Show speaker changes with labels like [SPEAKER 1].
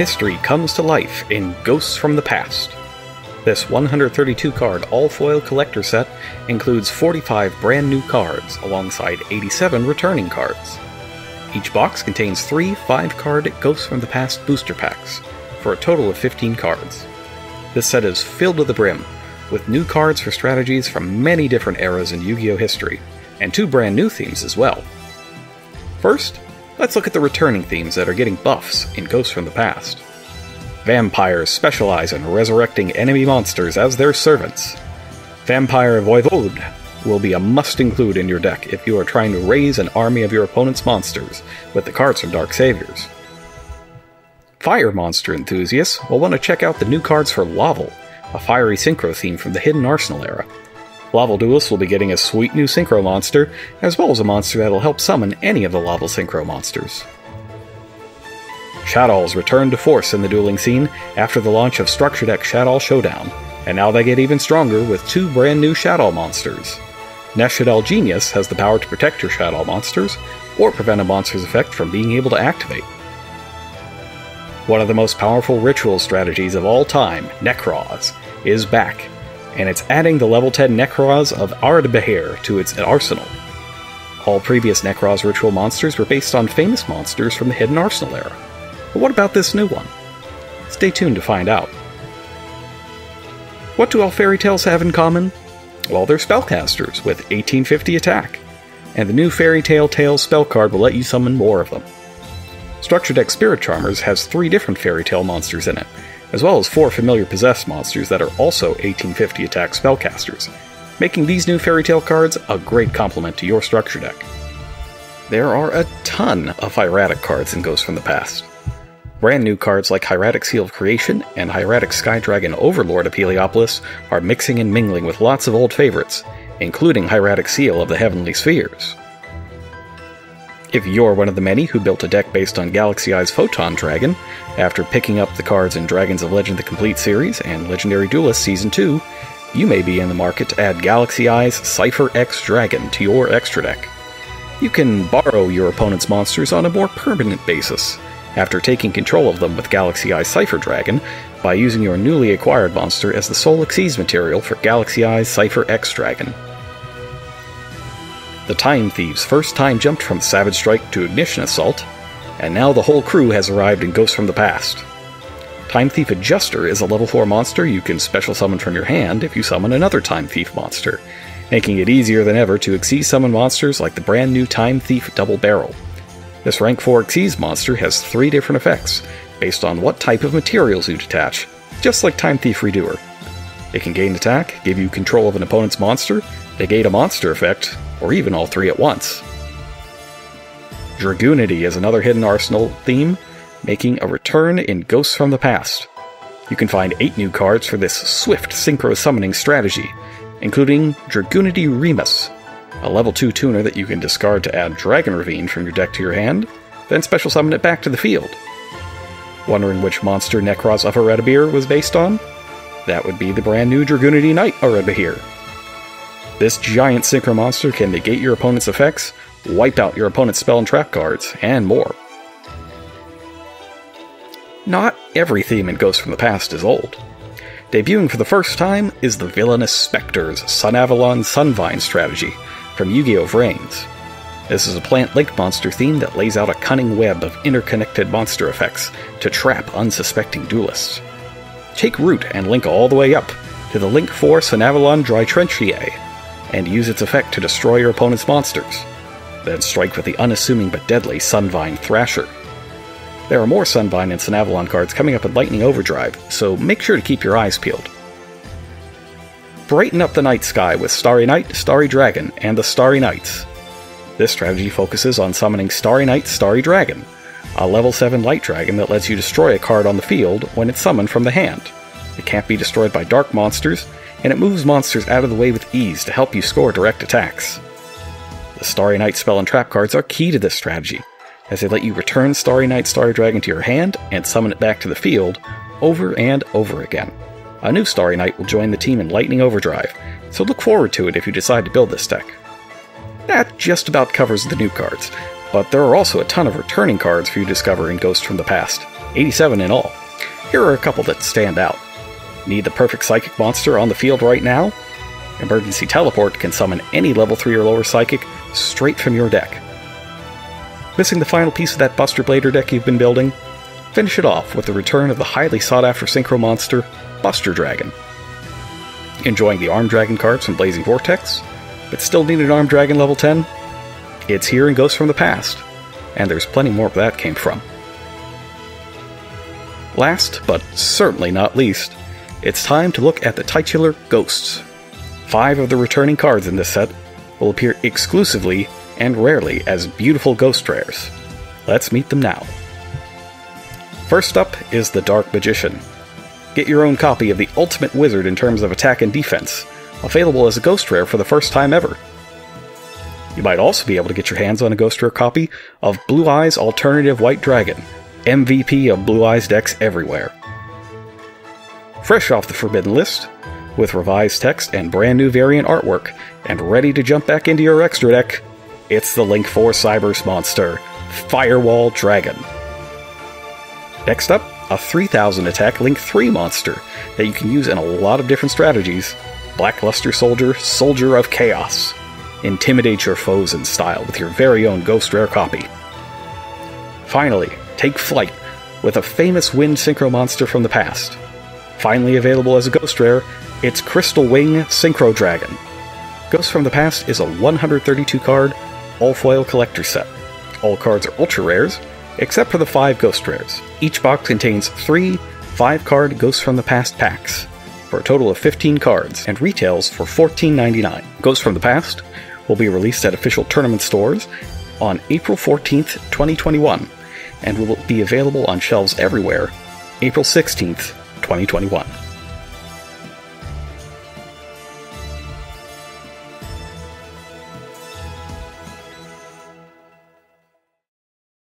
[SPEAKER 1] history comes to life in Ghosts from the Past. This 132 card all foil collector set includes 45 brand new cards alongside 87 returning cards. Each box contains three 5 card Ghosts from the Past booster packs, for a total of 15 cards. This set is filled to the brim with new cards for strategies from many different eras in Yu Gi Oh! history, and two brand new themes as well. First, let's look at the returning themes that are getting buffs in Ghosts from the Past. Vampires specialize in resurrecting enemy monsters as their servants. Vampire Voivode will be a must include in your deck if you are trying to raise an army of your opponent's monsters with the cards from Dark Saviors. Fire monster enthusiasts will want to check out the new cards for Laval, a fiery synchro theme from the Hidden Arsenal era. Laval Duelists will be getting a sweet new synchro monster, as well as a monster that'll help summon any of the Laval synchro monsters. Shaddolls return to force in the dueling scene after the launch of Structure Deck Shaddoll Showdown, and now they get even stronger with two brand new Shaddoll monsters. Nehshaddoll Genius has the power to protect your Shaddoll monsters, or prevent a monster's effect from being able to activate. One of the most powerful ritual strategies of all time, Nekroz, is back, and it's adding the level 10 Nekroz of Areadbhair to its arsenal. All previous Nekroz ritual monsters were based on famous monsters from the Hidden Arsenal era. But what about this new one? Stay tuned to find out. What do all fairy tales have in common? Well, they're spellcasters with 1850 attack, and the new Fairy Tale Tales spell card will let you summon more of them. Structure Deck Spirit Charmers has three different fairy tale monsters in it, as well as four familiar possessed monsters that are also 1850 attack spellcasters, making these new fairy tale cards a great complement to your structure deck. There are a ton of hieratic cards in Ghosts from the Past. Brand new cards like Hieratic Seal of Creation and Hieratic Sky Dragon Overlord of Heliopolis are mixing and mingling with lots of old favorites, including Hieratic Seal of the Heavenly Spheres. If you're one of the many who built a deck based on Galaxy Eyes Photon Dragon, after picking up the cards in Dragons of Legend the Complete series and Legendary Duelist Season 2, you may be in the market to add Galaxy Eyes Cipher X Dragon to your extra deck. You can borrow your opponent's monsters on a more permanent basis, after taking control of them with Galaxy Eyes Cipher Dragon by using your newly acquired monster as the sole Xyz material for Galaxy Eyes Cipher X Dragon. The Time Thieves first time jumped from Savage Strike to Ignition Assault, and now the whole crew has arrived in Ghosts from the Past. Time Thief Adjuster is a level 4 monster you can special summon from your hand if you summon another Time Thief monster, making it easier than ever to Xyz summon monsters like the brand new Time Thief Double Barrel. This rank 4 Xyz monster has three different effects, based on what type of materials you detach, just like Time Thief Redoer. It can gain attack, give you control of an opponent's monster, negate a monster effect, or even all three at once. Dragunity is another hidden arsenal theme, making a return in Ghosts from the Past. You can find 8 new cards for this swift synchro summoning strategy, including Dragunity Remus, a level 2 tuner that you can discard to add Dragon Ravine from your deck to your hand, then special summon it back to the field. Wondering which monster Nekroz of Areadbhair was based on? That would be the brand new Dragunity Knight Areadbhair. This giant synchro monster can negate your opponent's effects, wipe out your opponent's spell and trap cards, and more. Not every theme in Ghosts from the Past is old. Debuting for the first time is the Villainous Spectres Sunavalon Sunvine strategy from Yu Gi Oh! Vrains. This is a plant link monster theme that lays out a cunning web of interconnected monster effects to trap unsuspecting duelists. Take root and link all the way up to the Link 4 Sunavalon Dryatrentiay, and use its effect to destroy your opponent's monsters. Then strike with the unassuming but deadly Sunvine Thrasher. There are more Sunvine and Sunavalon cards coming up in Lightning Overdrive, so make sure to keep your eyes peeled. Brighten up the night sky with Starry Night, Starry Dragon, and the Starry Knights. This strategy focuses on summoning Starry Night, Starry Dragon, a level 7 light dragon that lets you destroy a card on the field when it's summoned from the hand. It can't be destroyed by dark monsters, and it moves monsters out of the way with ease to help you score direct attacks. The Starry Knight spell and trap cards are key to this strategy, as they let you return Starry Night Starry Dragon to your hand and summon it back to the field over and over again. A new Starry Knight will join the team in Lightning Overdrive, so look forward to it if you decide to build this deck. That just about covers the new cards, but there are also a ton of returning cards for you to discover in Ghosts from the Past. 87 in all. Here are a couple that stand out. Need the perfect psychic monster on the field right now? Emergency Teleport can summon any level 3 or lower psychic straight from your deck. Missing the final piece of that Buster Blader deck you've been building? Finish it off with the return of the highly sought after synchro monster, Buster Dragon. Enjoying the Armed Dragon cards from Blazing Vortex, but still need an Armed Dragon level 10? It's here in Ghosts from the Past, and there's plenty more where that came from. Last, but certainly not least, it's time to look at the titular Ghosts. Five of the returning cards in this set will appear exclusively and rarely as beautiful ghost rares. Let's meet them now. First up is the Dark Magician. Get your own copy of the ultimate wizard in terms of attack and defense, available as a ghost rare for the first time ever. You might also be able to get your hands on a ghost rare copy of Blue Eyes Alternative White Dragon, MVP of Blue Eyes decks everywhere. Fresh off the Forbidden List, with revised text and brand new variant artwork, and ready to jump back into your extra deck, it's the Link 4 Cyberse monster, Firewall Dragon. Next up, a 3000 attack Link 3 monster that you can use in a lot of different strategies Black Luster Soldier, Soldier of Chaos. Intimidate your foes in style with your very own Ghost Rare copy. Finally, take flight with a famous wind synchro monster from the past. Finally available as a Ghost Rare, it's Crystal Wing Synchro Dragon. Ghost from the Past is a 132 card, all foil collector set. All cards are ultra rares, except for the 5 Ghost Rares. Each box contains 3 5 card Ghosts from the Past packs, for a total of 15 cards, and retails for $14.99. Ghosts from the Past will be released at official tournament stores on April 14th, 2021, and will be available on shelves everywhere April 16th, 2021.